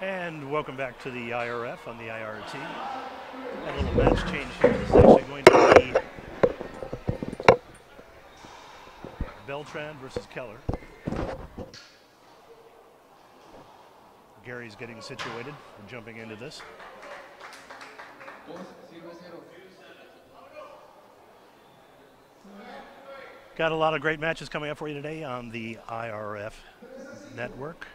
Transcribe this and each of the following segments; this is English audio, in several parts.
And welcome back to the IRF on the IRT. A little match change here. This is actually going to be Beltran versus Keller. Gary's getting situated and jumping into this. Got a lot of great matches coming up for you today on the IRF network.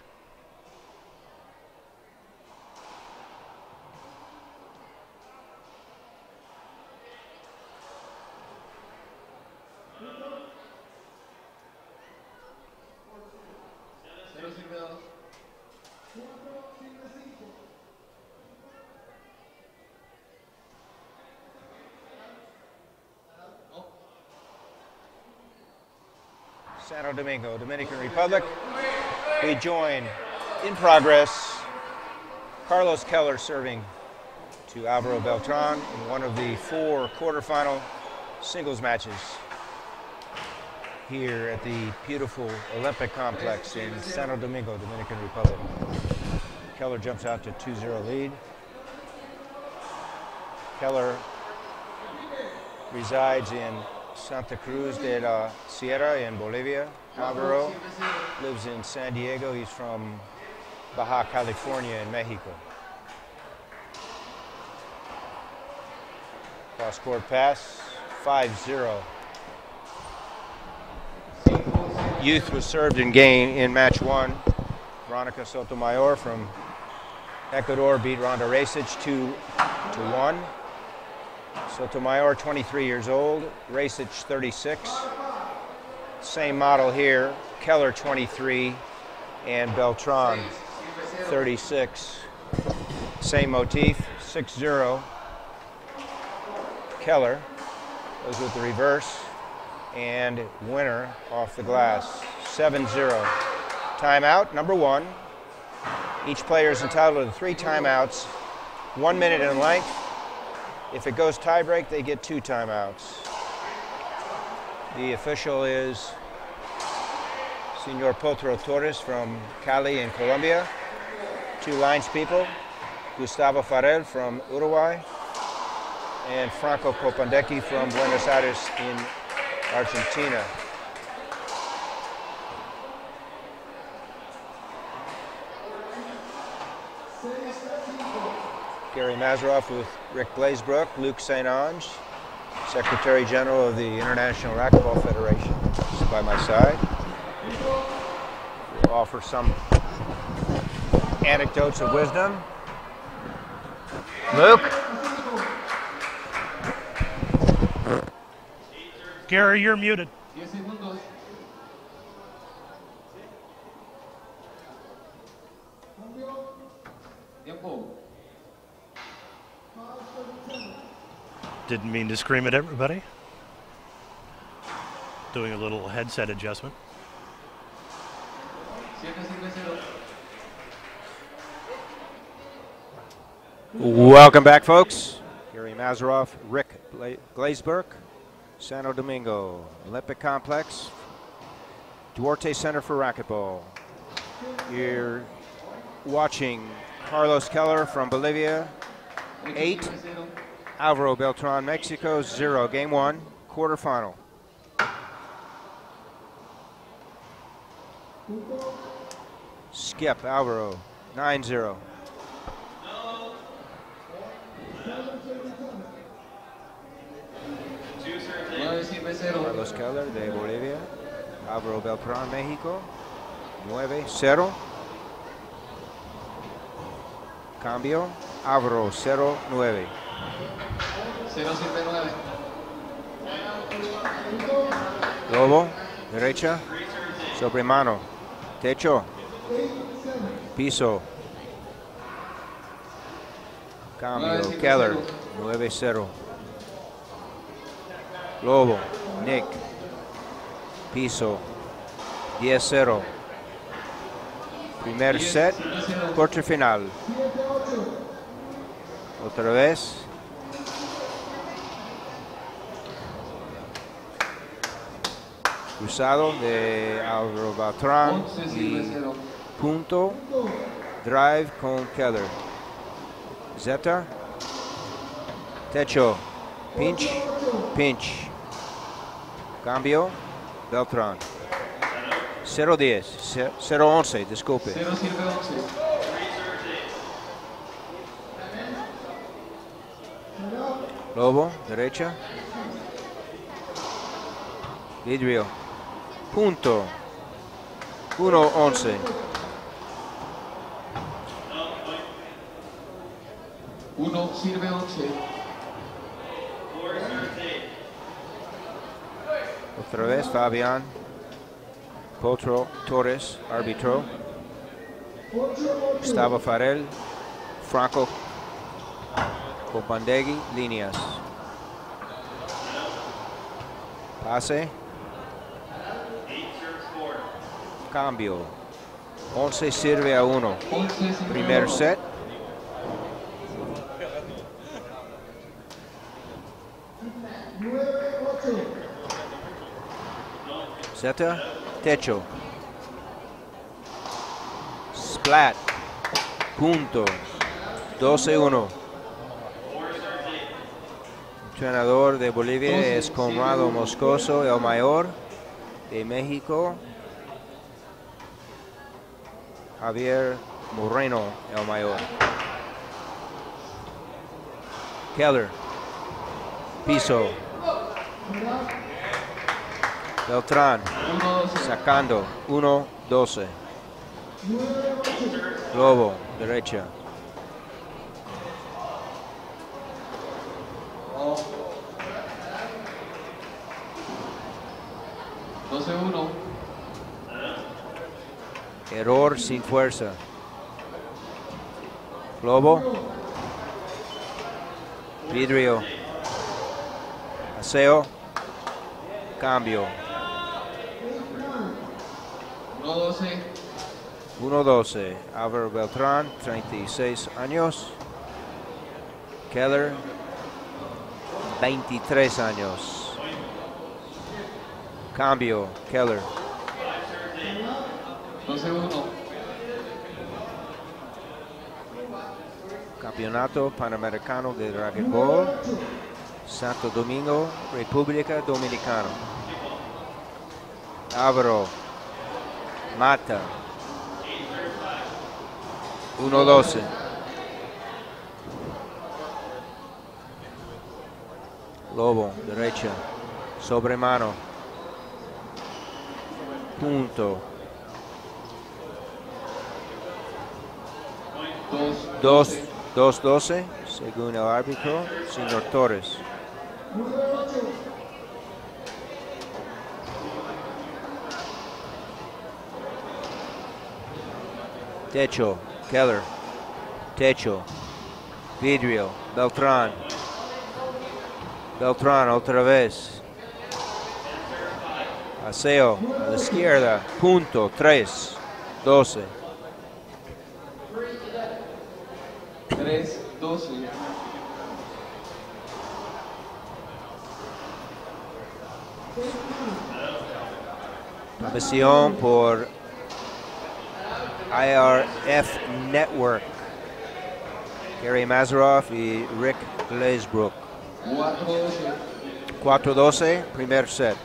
Santo Domingo, Dominican Republic. We join in progress Carlos Keller serving to Alvaro Beltran in one of the four quarterfinal singles matches here at the beautiful Olympic complex in Santo Domingo, Dominican Republic. Keller jumps out to 2-0 lead. Keller resides in Santa Cruz de la Sierra in Bolivia. Alvaro lives in San Diego. He's from Baja California in Mexico. Cross court pass, 5-0. Youth was served in game in match one. Veronica Sotomayor from Ecuador beat Rhonda Rajsich 2 to 1. Sotomayor, 23 years old. Rajsich, 36. Same model here. Keller, 23. And Beltran, 36. Same motif, 6-0. Keller goes with the reverse. And winner off the glass, 7-0. Timeout, number one. Each player is entitled to three timeouts, one minute in length. If it goes tiebreak, they get two timeouts. The official is Senor Potro Torres from Cali in Colombia. Two lines people, Gustavo Farel from Uruguay, and Franco Kopandecki from Buenos Aires in Argentina. Gary Mazeroff with Rick Glazebrook, Luke St-Onge, Secretary General of the International Racquetball Federation, is by my side. We'll offer some anecdotes of wisdom. Luke? Gary, you're muted. Didn't mean to scream at everybody. Doing a little headset adjustment. Welcome back, folks. Gary Mazeroff, Rick Glazebrook, Santo Domingo, Olympic Complex, Duarte Center for Racquetball. You're watching Carlos Keller from Bolivia, eight. Alvaro Beltran, Mexico, zero. Game one, quarterfinal. Skip, Alvaro, 9 0. Carlos Keller de Bolivia. Alvaro Beltran, México. 9-0. Cambio. Alvaro 0-9. Lobo. Derecha. Sobre mano. Techo. Piso. Cambio. Keller. 9-0. Lobo, Nick, piso, 10-0. Primer set, corte final. Otra vez. Cruzado de Álvaro Beltrán y punto drive con Keller. Zeta. Techo. Pinch. Pinch. Cambio. Beltran. 0-10. 0-11, disculpe. 0 sirve 11. Lobo, derecha. Vidrio. Punto. 1-11. 1 sirve 11. Otra vez Fabián. Potro Torres, árbitro. Gustavo Farel. Franco Copandegui, líneas. Pase. Cambio. 11 sirve a 1. 11 sirve Primer 1. set. Zeta, techo. Splat. Punto. 12-1. Entrenador de Bolivia es Conrado Moscoso, el mayor. De México, Javier Moreno, el mayor. Keller. Piso. Beltrán. 1 12. Sacando. 1, 12. Lobo. Derecha. Oh. 12 1. Error sin fuerza. Lobo. Vidrio. Aseo. Cambio. 1 12. 1-12. Álvaro Beltrán, 36 años. Keller, 23 años. Cambio. Keller. Campeonato Panamericano de Racquetball. Santo Domingo, República Dominicana. Álvaro. Mata. 1-12. Lobo, derecha. Sobre mano. Punto. 2 2, 2-12, según el árbitro, señor Torres. Techo, Keller. Techo, Vidrio, Beltrán. Beltrán otra vez. Aseo a la izquierda, punto, 3, 12. 3 12. Transmisión por IRF Network. Gary Mazeroff y Rick Glazebrook. 4 12. 4-12, primer set.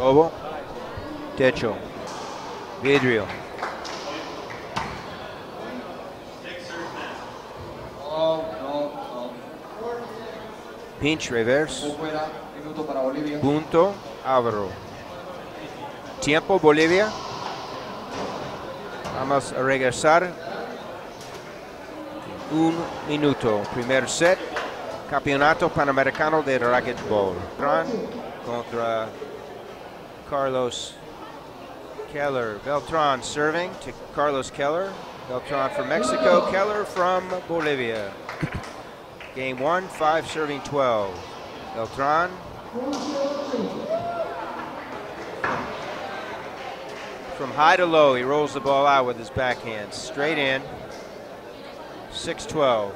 Lobo. Techo. Vidrio. Pinch reverse. Punto Álvaro. Tiempo Bolivia. Vamos a regresar. Un minuto. Primer set. Campeonato Panamericano de Racquetball. Beltrán contra Carlos Keller. Beltran serving to Carlos Keller. Beltran from Mexico. Keller from Bolivia. Game one, five serving 12. Beltran From high to low, he rolls the ball out with his backhand. Straight in. 6 12.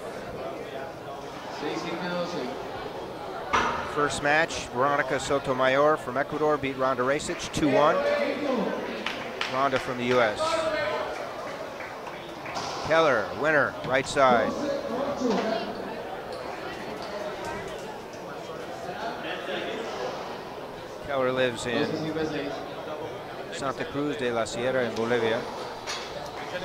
First match, Veronica Sotomayor from Ecuador beat Rhonda Rajsich 2-1. Rhonda from the U.S. Keller, winner, right side. Keller lives in 12 sirve 6. Santa Cruz de la Sierra in Bolivia.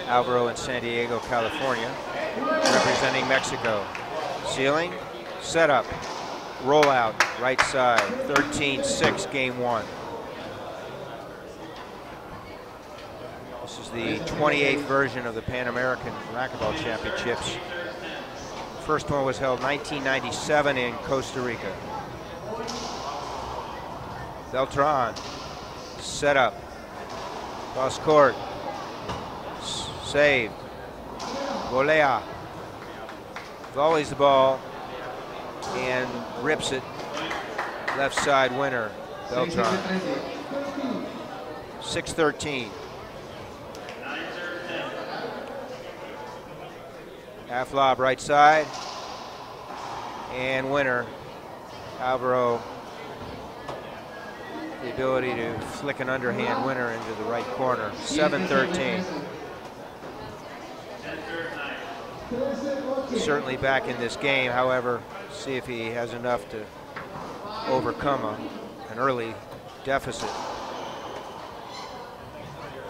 Alvaro in San Diego, California, representing Mexico. Ceiling, setup, rollout, right side, 13-6, game one. The 28th version of the Pan American Racquetball Championships. First one was held 1997 in Costa Rica. Beltran, set up, cross court, save, volea, volleys the ball, and rips it. Left side winner, Beltran. sirve 13. 6-13. Half lob right side. And winner, Alvaro. The ability to flick an underhand winner into the right corner. 7-13. Certainly back in this game, however, see if he has enough to overcome a, an early deficit.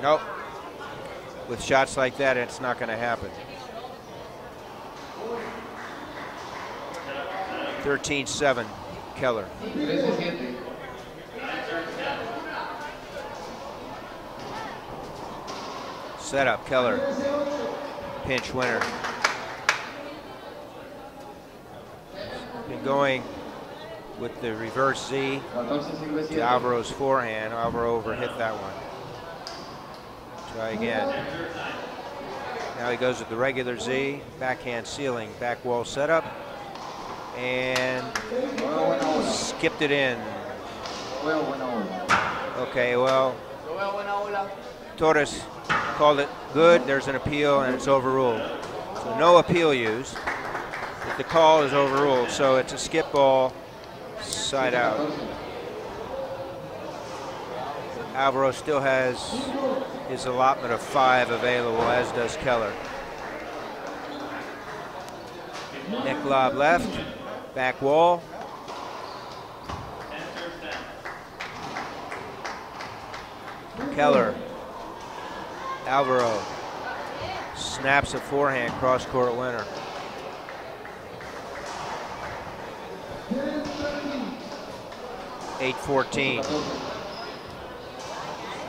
Nope. With shots like that, it's not going to happen. 13-7, Keller. 13 7. Setup, Keller. Pinch winner. Been going with the reverse Z to Alvaro's forehand. Alvaro overhit that one. Try again. Now he goes with the regular Z, backhand ceiling, back wall setup, and skipped it in. Okay, well. Torres called it good. There's an appeal, and it's overruled. So no appeal used. But the call is overruled, so it's a skip ball, side out. Alvaro still has his allotment of five available, as does Keller. Nick lob left, back wall. Keller, Alvaro, snaps a forehand, cross court winner. Eight fourteen. 14.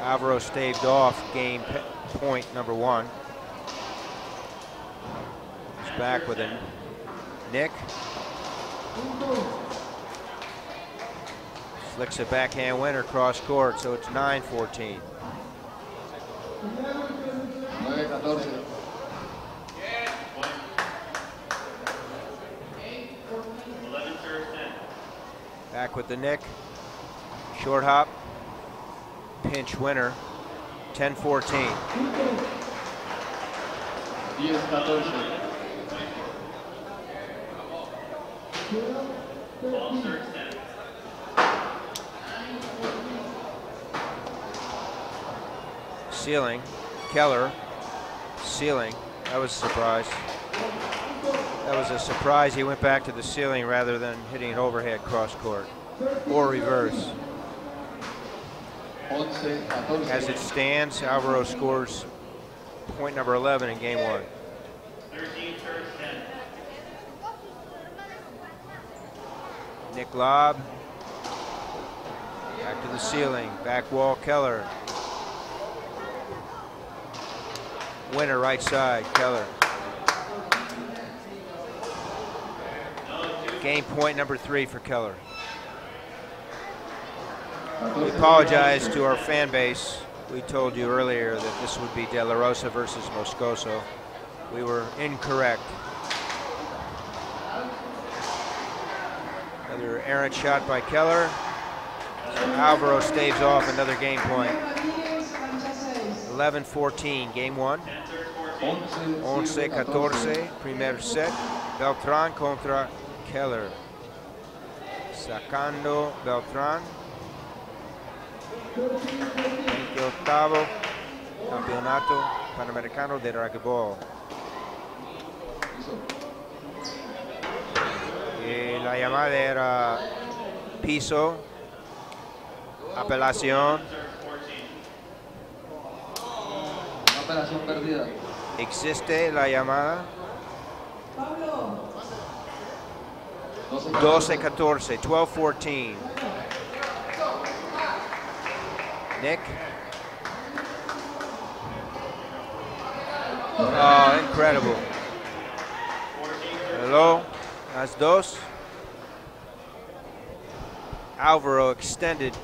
Alvaro staved off game point number one. He's back with a Nick. Flicks a backhand winner cross court, so it's 9-14. Back with the Nick. Short hop. Pinch winner. 10-14. 10 14. Ceiling. Keller. Ceiling. That was a surprise. That was a surprise. He went back to the ceiling rather than hitting an overhead cross court or reverse. As it stands, Alvaro scores point number 11 in game one. Nick Lob. Back to the ceiling. Back wall, Keller. Winner, right side, Keller. Game point number three for Keller. We apologize to our fan base. We told you earlier that this would be De La Rosa versus Moscoso. We were incorrect. Another errant shot by Keller. Alvaro staves off another game point. 11-14, game one. 11-14, primer set. Beltran contra Keller. Sacando Beltran. 28 Campeonato Panamericano de Racquetball. Y la llamada era piso, apelación, operación perdida. existe la llamada 12 12-14, 12-14. Nick. Oh, incredible. Hello, that's dos. Alvaro extended,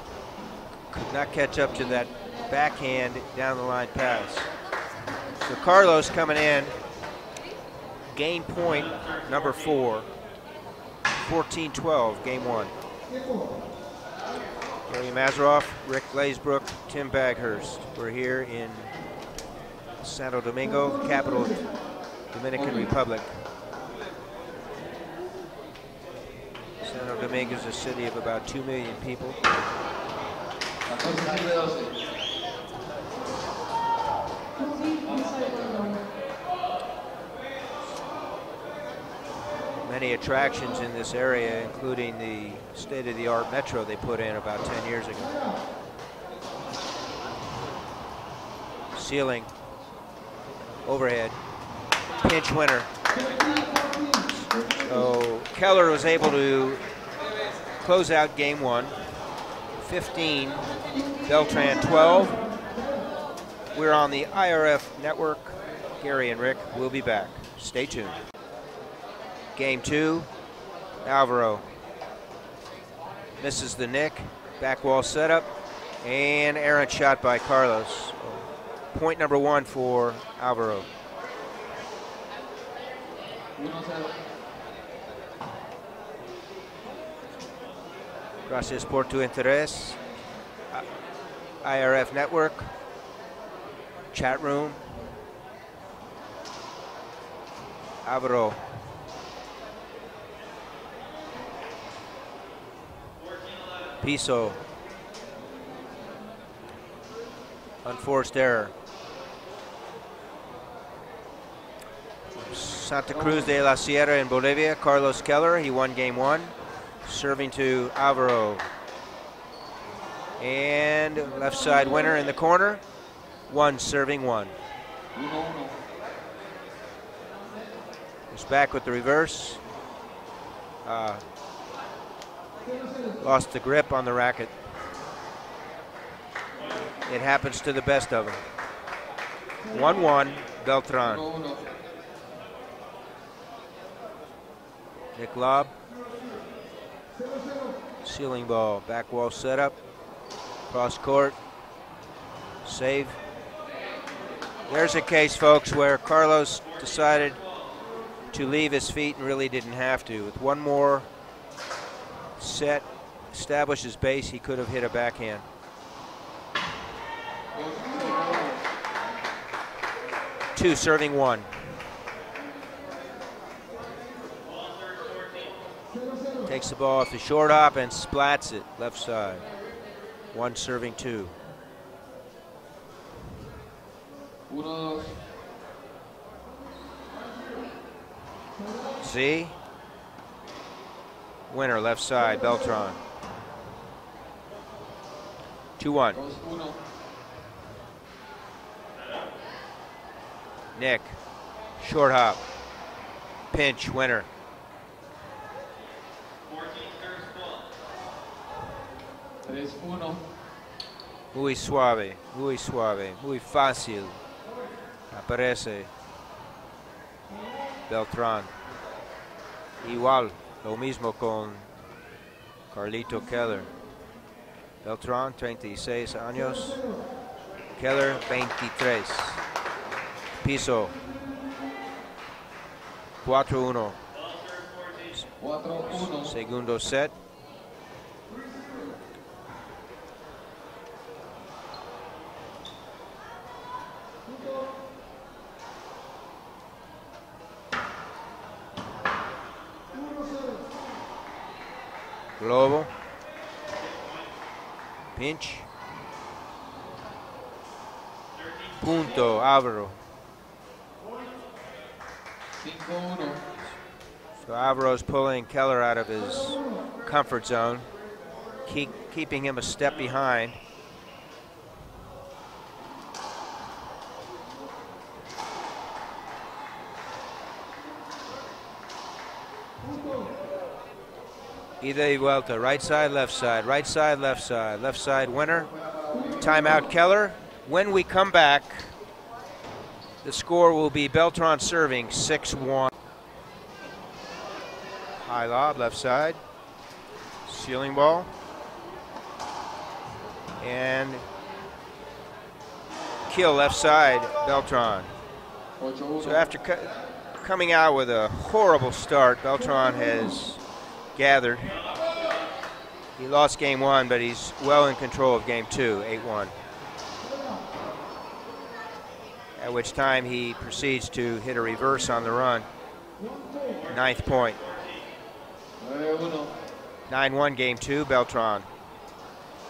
could not catch up to that backhand down the line pass. So Carlos coming in, gain point number four. 14-12, game one. Gary Mazeroff, Rick Glazebrook, Tim Baghurst. We're here in Santo Domingo, capital of Dominican Republic. Santo Domingo is a city of about 2 million people. 14 sirve 12. Many attractions in this area, including the state-of-the-art metro they put in about 10 years ago. Ceiling, overhead, pinch winner. So Keller was able to close out game one. 15, Beltran 12. We're on the IRF network. Gary and Rick will be back. Stay tuned. Game two, Alvaro misses the nick, back wall setup, and errant shot by Carlos. Point number one for Alvaro. Gracias por tu interés. IRF Network, chat room. Alvaro. Piso. Unforced error. Santa Cruz de la Sierra in Bolivia, Carlos Keller. He won game one. Serving to Alvaro. And left side winner in the corner. One serving one. 1-1. He's back with the reverse. Uh, lost the grip on the racket. It happens to the best of them. 1 1, Beltran. 1-1. Nick Lob. Ceiling ball. Back wall setup. Cross court. Save. There's a case, folks, where Carlos decided to leave his feet and really didn't have to. With one more set, establish his base, he could have hit a backhand. Two serving one. Takes the ball off the short hop and splats it left side. One serving two. 1-2. Winner left side, Beltran. 2 1. Nick. Short hop. Pinch, winner. Muy suave, muy suave, muy fácil. Aparece Beltrán. Igual, lo mismo con Carlito Keller. Beltrán, 36 años. Keller, 23. Piso. 4-1. 4-1. Segundo set. 5-1. So Alvaro's pulling Keller out of his comfort zone, keep, keeping him a step behind. Ida vuelta, right side, left side, right side, left side, left side winner. Timeout Keller. When we come back, the score will be Beltran serving 6 1. High lob, left side. Ceiling ball. And kill left side, Beltran. So after co- coming out with a horrible start, Beltran has gathered. He lost game one, but he's well in control of game two, 8 1. At which time he proceeds to hit a reverse on the run. Ninth point. 9-1. game two, Beltran.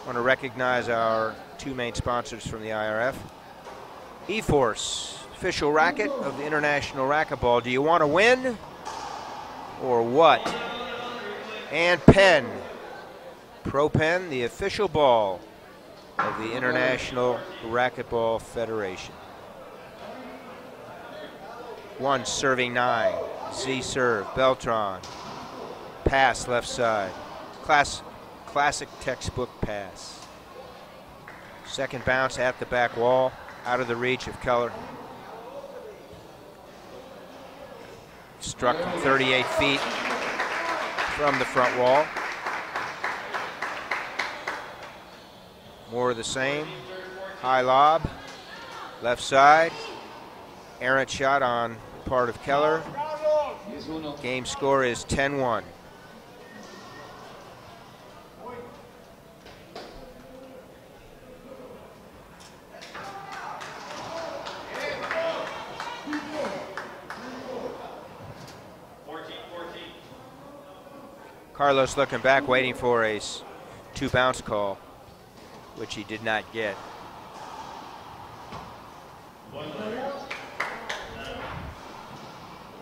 want to recognize our two main sponsors from the IRF. eForce, official racket of the International Racquetball. Do you want to win or what? And Penn, Pro Pen, the official ball of the International Racquetball Federation. One serving nine, Z serve, Beltran. Pass left side. Class, classic textbook pass. Second bounce at the back wall, out of the reach of Keller. Struck from 38 feet from the front wall. More of the same. High lob, left side. Errant shot on part of Keller. Game score is 10 1. Carlos looking back, waiting for a two bounce call, which he did not get.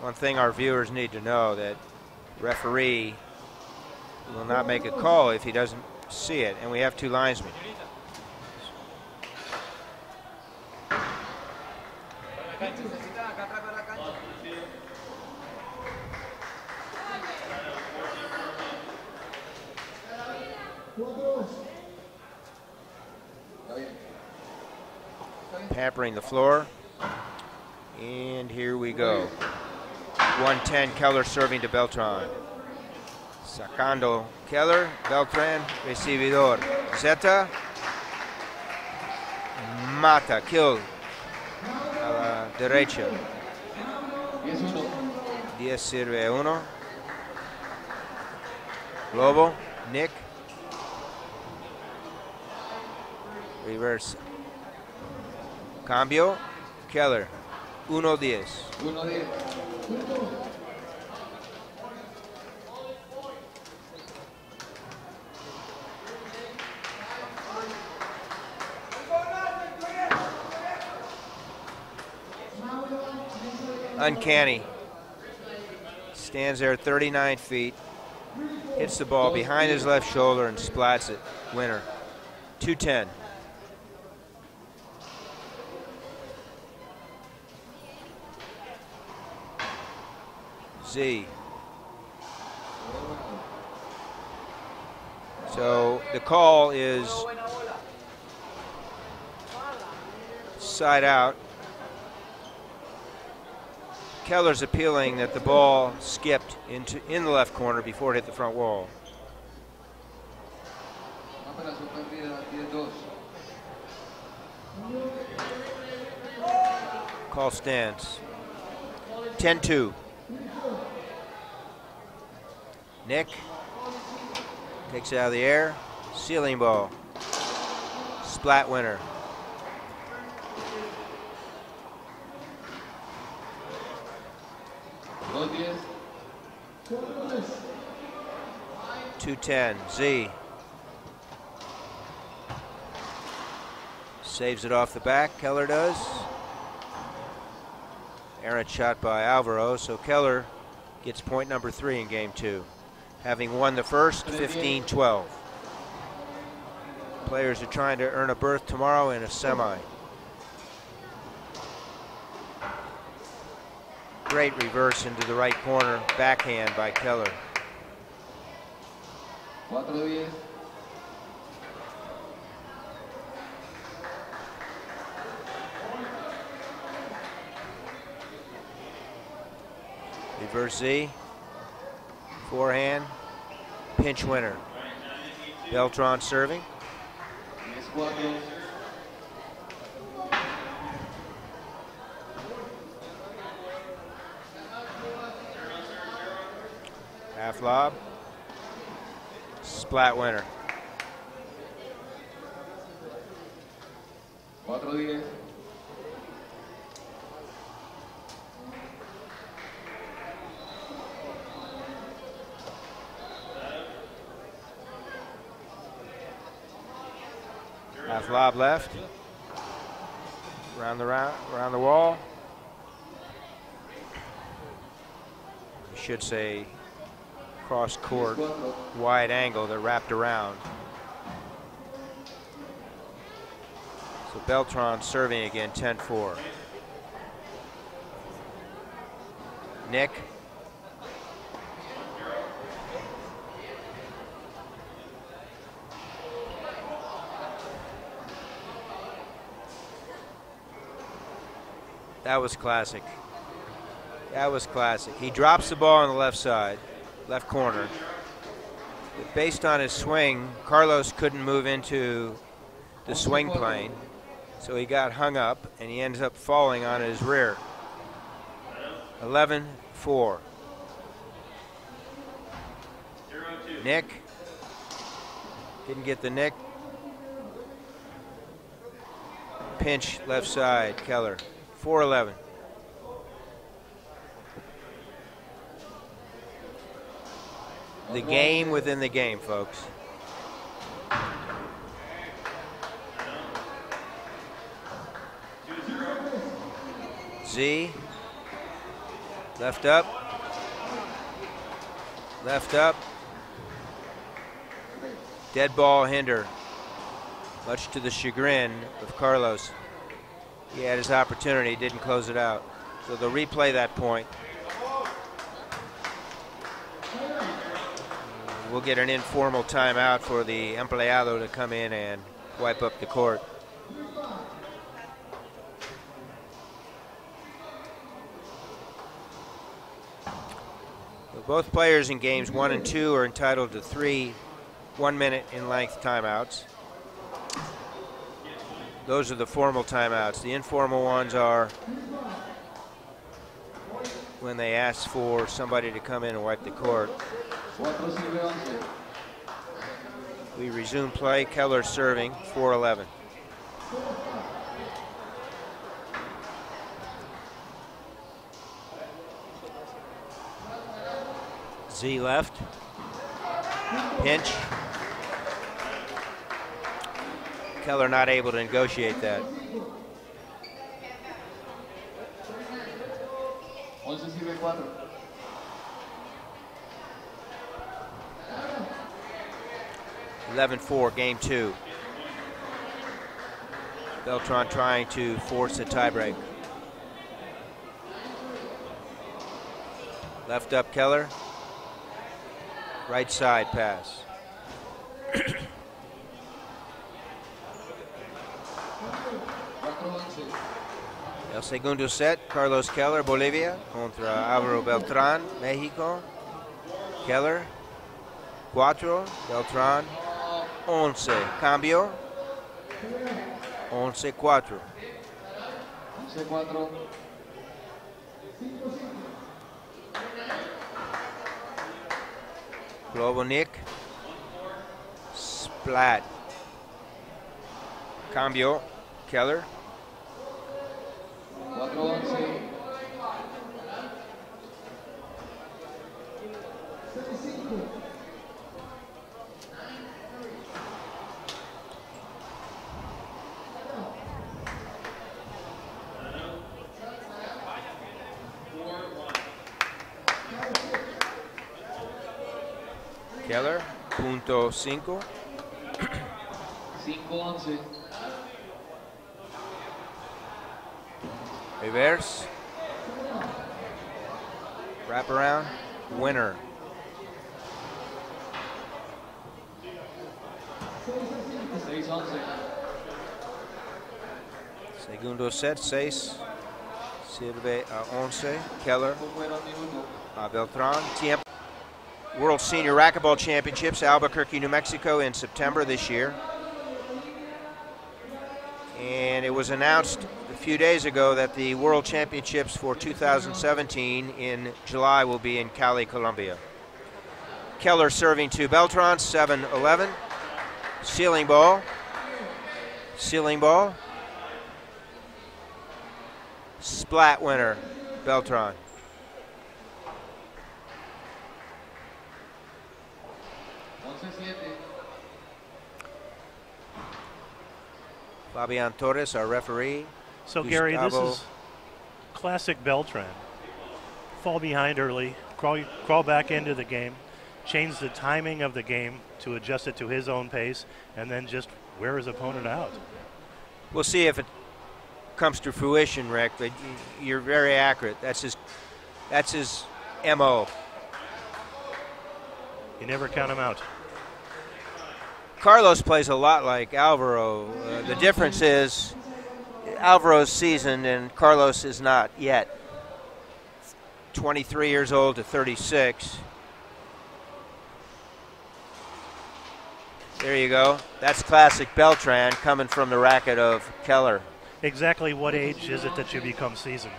One thing our viewers need to know that referee will not make a call if he doesn't see it, and we have two linesmen. Pampering the floor. And here we go. 110 Keller serving to Beltran. Sacando Keller, Beltran, recibidor. Zeta, mata, kill. Uh, A la derecha. 10-1. 10 sirve uno. Globo, Nick. Reverse. Cambio, Keller. 1-10. 1-10. Uncanny. Stands there 39 feet. Hits the ball behind his left shoulder and splats it. Winner. 210. So the call is side out. Keller's appealing that the ball skipped into in the left corner before it hit the front wall. Operación perdida 10-2. Call stands. 10-2. Nick takes it out of the air. Ceiling ball. Splat winner. 210. Z. Saves it off the back. Keller does. Errant shot by Alvaro. So Keller gets point number three in game two, having won the first 15 12. Players are trying to earn a berth tomorrow in a semi. Great reverse into the right corner, backhand by Keller. 4-10. Reverse Z. Forehand. Pinch winner. Beltran serving. Half lob. Splat winner. Lob left. Around the round, around the wall. Should say cross court, wide angle that wrapped around. So Beltran serving again, 10-4. Nick. That was classic. That was classic. He drops the ball on the left side, left corner. But based on his swing, Carlos couldn't move into the swing plane, so he got hung up and he ends up falling on his rear. 11 4. Nick didn't get the nick. Pinch left side, Keller. 4 11. The game within the game, folks. Z. Left up. Left up. Dead ball hinder. Much to the chagrin of Carlos. He had his opportunity, didn't close it out. So they'll replay that point. We'll get an informal timeout for the empleado to come in and wipe up the court. Both players in games one and two are entitled to three one minute in length timeouts. Those are the formal timeouts. The informal ones are when they ask for somebody to come in and wipe the court. 4 sirve 11. We resume play. Keller serving 4 11. Z left. Pinch. Keller not able to negotiate that. 11 sirve 4. Eleven four, game two. Beltran trying to force a tiebreak. Left up Keller. Right side pass. Segundo set, Carlos Keller, Bolivia, contra Álvaro Beltrán, México. Keller, 4, Beltrán, 11. Cambio, 11-4. 11-4. Globo Nick, Splat. Cambio, Keller, punto cinco. 5-11. Reverse. Wrap around. Winner. 6-11. Segundo set, 6. Sirve a 11. Keller a Beltran. Tiempo. World Senior Racquetball Championships, Albuquerque, New Mexico, in September this year. And it was announced a few days ago that the World Championships for 2017 in July will be in Cali, Colombia. Keller serving to Beltran, 7 11. Ceiling ball. Ceiling ball. Splat winner, Beltran. Once siete. Fabian Torres, our referee. So Gary, this is classic Beltran. Fall behind early, crawl crawl back into the game, change the timing of the game to adjust it to his own pace, and then just wear his opponent out. We'll see if it comes to fruition, Rick. But you're very accurate. That's his. That's his mo. You never count him out. Carlos plays a lot like Alvaro. Uh, the difference is Alvaro's seasoned and Carlos is not yet. 23 years old to 36. There you go. That's classic Beltran coming from the racket of Keller. Exactly what age is it that you become seasoned?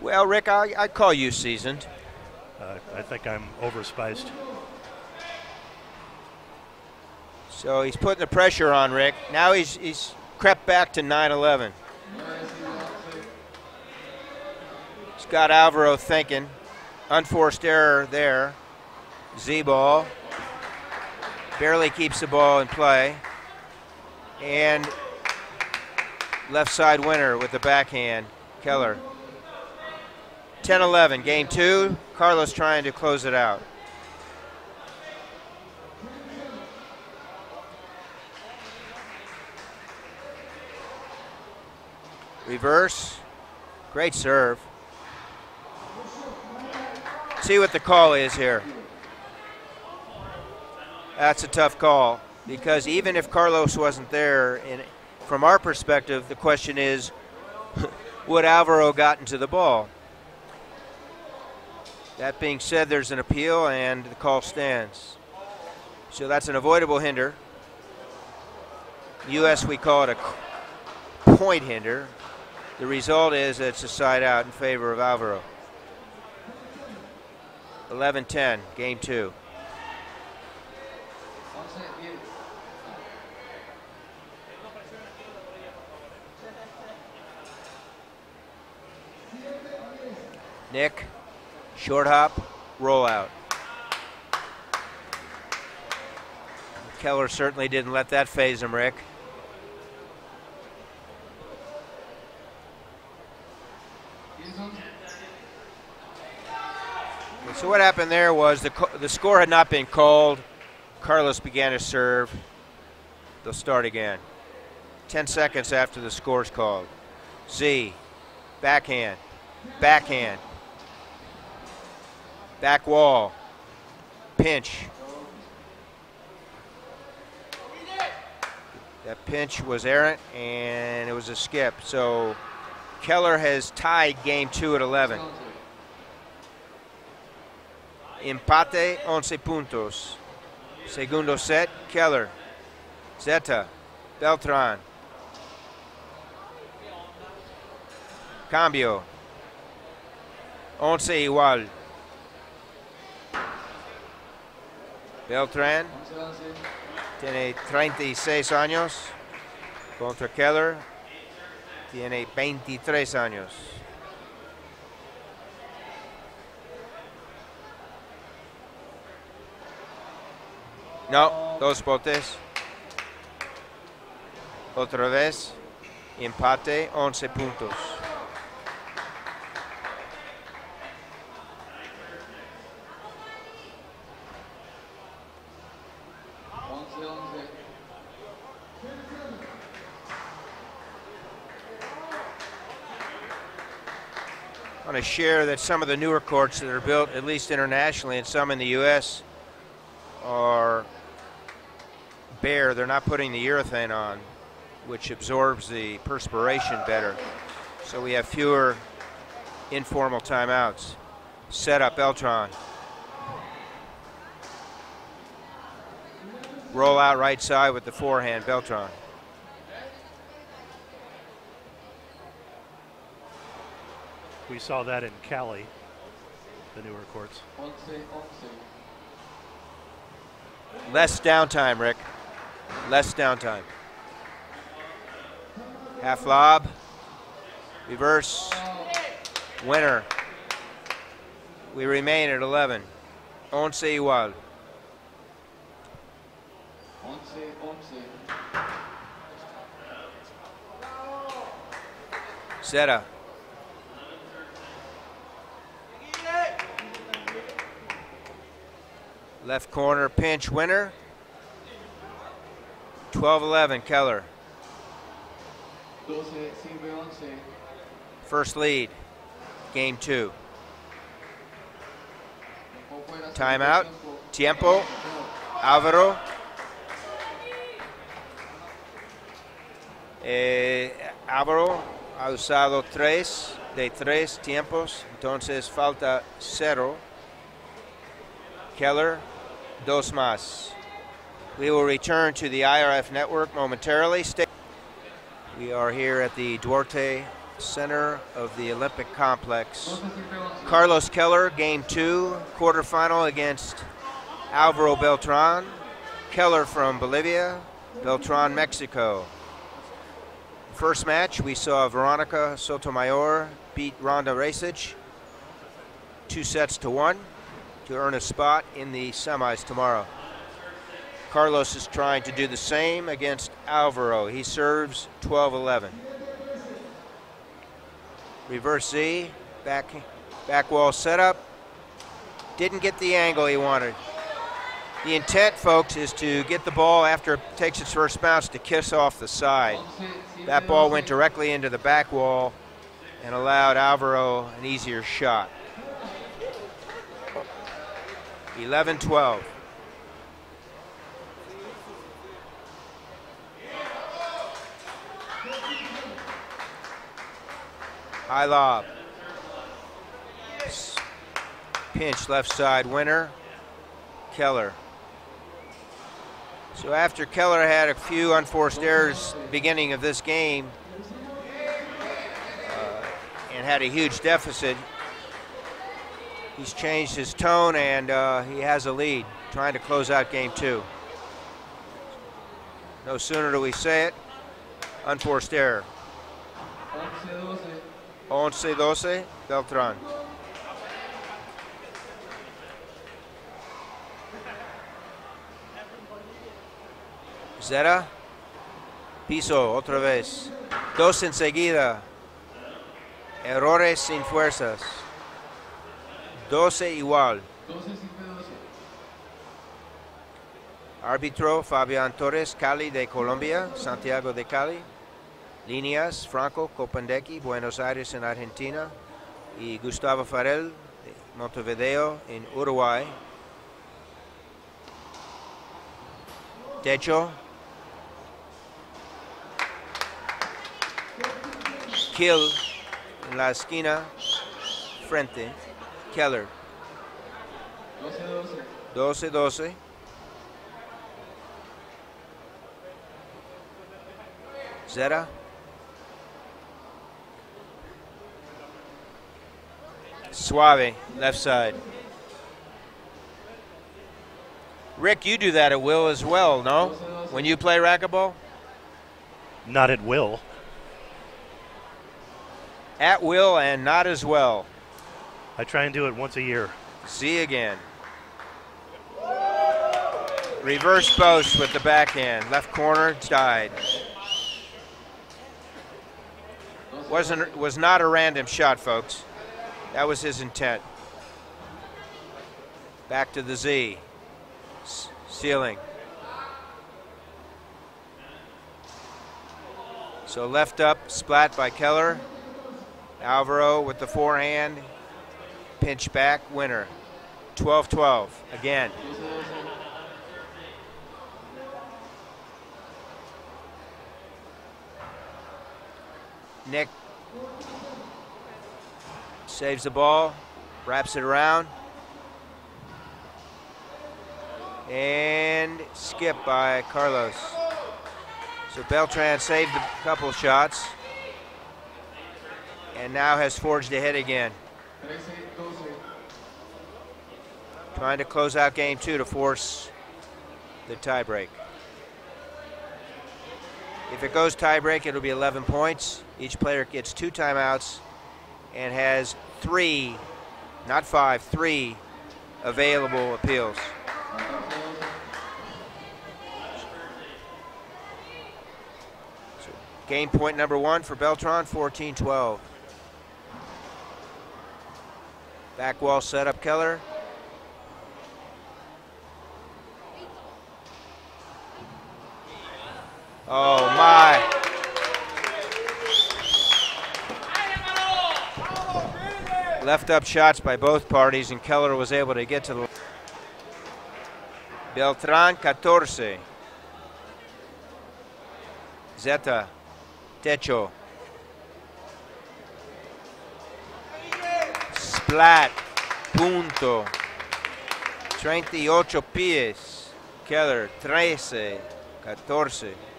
Well, Rick, I, I call you seasoned. Uh, I think I'm overspiced. So he's putting the pressure on Rick. Now he's he's crept back to 9-11. He's got Alvaro thinking. Unforced error there. Z ball. Barely keeps the ball in play. And left side winner with the backhand, Keller. 10 11, game two. Carlos trying to close it out. Reverse. Great serve. See what the call is here. That's a tough call because even if Carlos wasn't there, and from our perspective, the question is would Alvaro gotten to the ball? That being said, there's an appeal and the call stands. So that's an avoidable hinder. U.S. we call it a point hinder. The result is it's a side out in favor of Alvaro. 11 10, game two. Nick, short hop, roll out. Keller certainly didn't let that phase him, Rick. Diez once. So what happened there was the the score had not been called. Carlos began to serve. They'll start again. 10 seconds after the score's called. Z, backhand, backhand, back wall, pinch. That pinch was errant and it was a skip. So Keller has tied game two at 11. Once. Empate 11 puntos. Segundo set, Keller. Zeta, Beltran. Cambio. 11 igual. Beltran tiene 36 años. Contra Keller Tiene 23 años. No, dos botes. Otra vez. Empate, 11 puntos. On a share that some of the newer courts that are built, at least internationally, and some in the U.S., are bare. They're not putting the urethane on, which absorbs the perspiration better. So we have fewer informal timeouts. Set up Beltran. Roll out right side with the forehand, Beltran. We saw that in Cali, the newer courts. Less downtime, Rick. Less downtime. Half lob. Reverse. Winner. We remain at 11. Once igual. Once, once. Zeta. Left corner pinch winner. 12-11 Keller. 12, sirve 11. First lead. Game two. Timeout. tiempo. Tiempo. Álvaro. Eh, Álvaro ha usado tres de tres tiempos, entonces falta cero. Keller, dos más. We will return to the IRF network momentarily. Stay. We are here at the Duarte Center of the Olympic Complex. 12, sirve 11. Carlos Keller, game two, quarterfinal against Alvaro Beltran. Keller from Bolivia, Beltran, Mexico. First match, we saw Veronica Sotomayor beat Rhonda Rajsich two sets to one to earn a spot in the semis tomorrow. Carlos is trying to do the same against Alvaro. He serves 12 11. Reverse Z, back, back wall setup. Didn't get the angle he wanted. The intent, folks, is to get the ball after it takes its first bounce to kiss off the side. That ball went directly into the back wall and allowed Alvaro an easier shot. 11 12. High lob. Pinch left side winner. Keller. So after Keller had a few unforced errors beginning of this game uh, and had a huge deficit, he's changed his tone and uh, he has a lead, trying to close out game two. No sooner do we say it, unforced error. 11, 12. 11-12, Beltran. Zera. Piso otra vez. Dos enseguida. Errores sin fuerzas. 12 igual. 12, sirve 12. Árbitro Fabián Torres, Cali de Colombia, Santiago de Cali. Líneas Franco Copandecchi, Buenos Aires en Argentina. Y Gustavo Farel de Montevideo en Uruguay. Techo. Kill en la esquina. Frente. Keller. 12, 12. 12-12. Zeta. Suave, left side. Rick, you do that at will as well, no? When you play racquetball? Not at will. At will and not as well. I try and do it once a year. Z again. Reverse post with the backhand. Left corner, died. Wasn't was not a random shot, folks. That was his intent. Back to the Z. S- ceiling. So left up, splat by Keller. Alvaro with the forehand. Pinch back, winner. 12 12. Again. Nick saves the ball, wraps it around, and skip by Carlos. So Beltran saved a couple shots and now has forged ahead again. Trying to close out game two to force the tiebreak. If it goes tiebreak, it'll be 11 points. Each player gets two timeouts and has three, not five, three available appeals. So game point number one for Beltran, 14 12. Back wall setup, Keller. Oh my. Left up shots by both parties, and Keller was able to get to the. Beltran 14. Zeta. Techo. Splat. Punto. 38 pies. Keller 13. 14.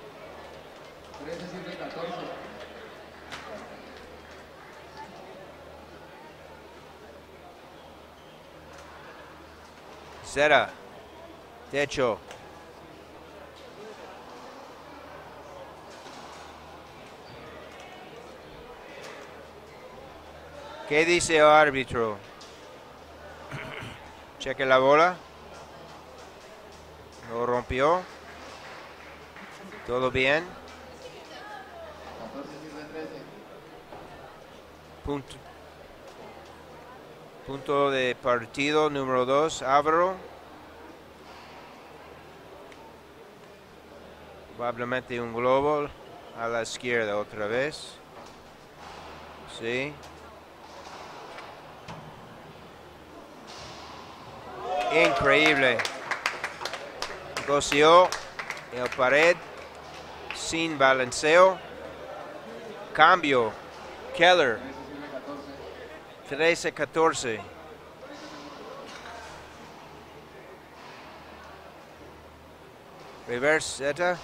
Zeta. Techo. ¿Qué dice el árbitro? Cheque la bola. Lo rompió. Todo bien. Punto, punto de partido número 2, Álvaro. Probablemente un globo a la izquierda otra vez. Sí. Increíble. Negoció el pared sin balanceo. Cambio. Keller. 13-14. Reverse Zeta.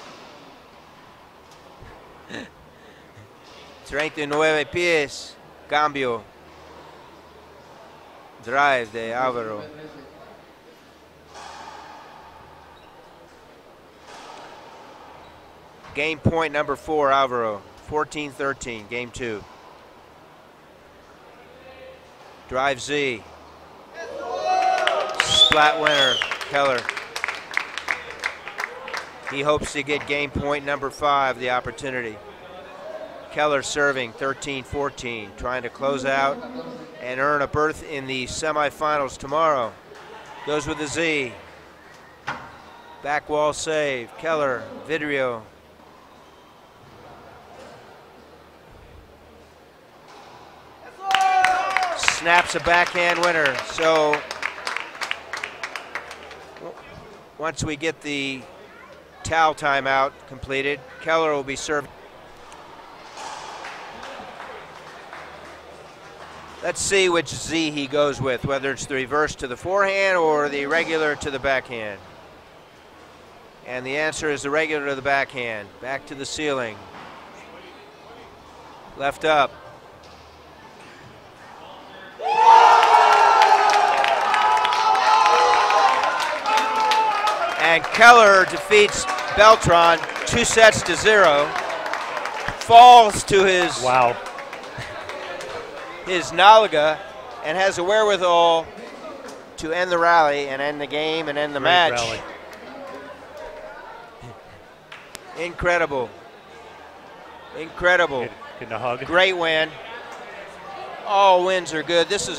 39 pies. Cambio. Drive de Álvaro. Game point number four, Alvaro. 14-13, game two. Drive Z. Splat winner, Keller. He hopes to get game point number five, the opportunity. Keller serving 13-14, trying to close out and earn a berth in the semifinals tomorrow. Goes with the Z. Back wall save. Keller, Vidrio, snaps a backhand winner. So once we get the towel timeout completed, Keller will be served. Let's see which Z he goes with, whether it's the reverse to the forehand or the regular to the backhand. And the answer is the regular to the backhand. Back to the ceiling. Left up. And Keller defeats Beltran two sets to zero. Falls to his Wow. his Nalaga and has the wherewithal to end the rally and end the game and end the Great match. rally. Incredible. Incredible. Getting a hug. Great win. All wins are good. This is